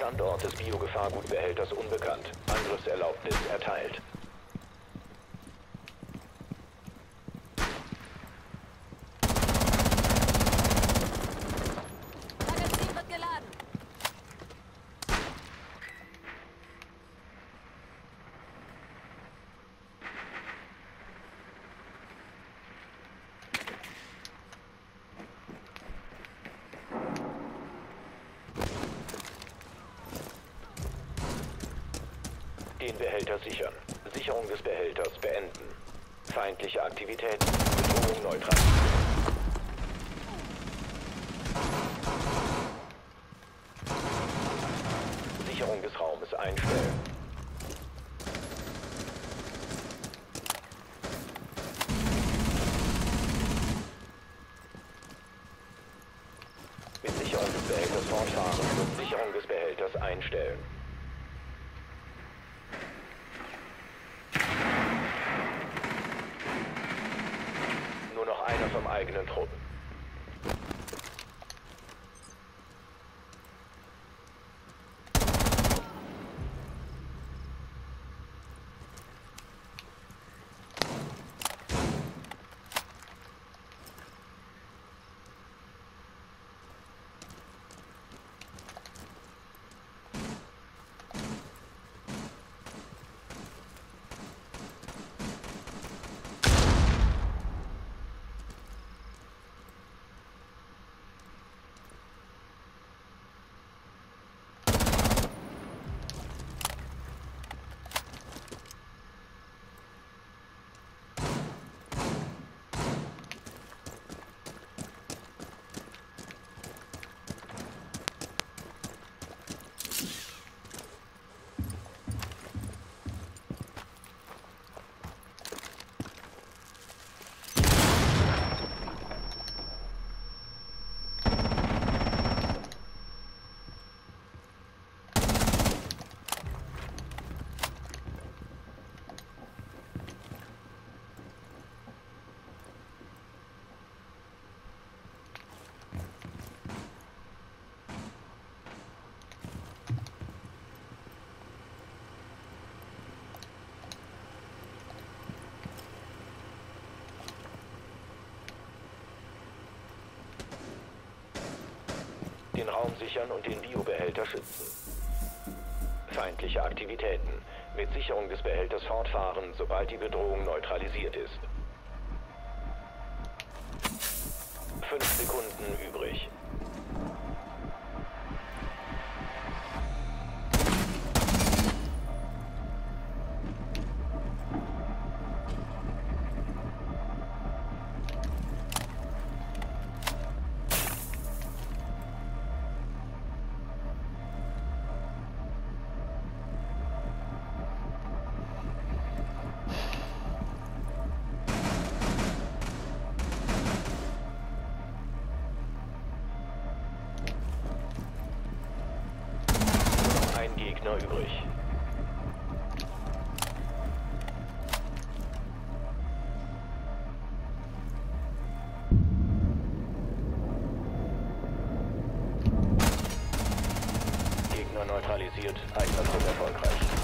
Standort des Biogefahrgutbehälters unbekannt. Angriffserlaubnis erteilt. Den Behälter sichern. Sicherung des Behälters beenden. Feindliche Aktivitäten. Bedrohung neutral. Sicherung des Raumes einstellen. Mit Sicherung des Behälters fortfahren Sicherung des Behälters einstellen. Einer vom eigenen Truppen. Den Raum sichern und den Biobehälter schützen. Feindliche Aktivitäten. Mit Sicherung des Behälters fortfahren, sobald die Bedrohung neutralisiert ist. Fünf Sekunden übrig. Gegner übrig. Gegner neutralisiert. Einsatz erfolgreich.